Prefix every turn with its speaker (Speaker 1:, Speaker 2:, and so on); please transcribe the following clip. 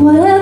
Speaker 1: Whatever.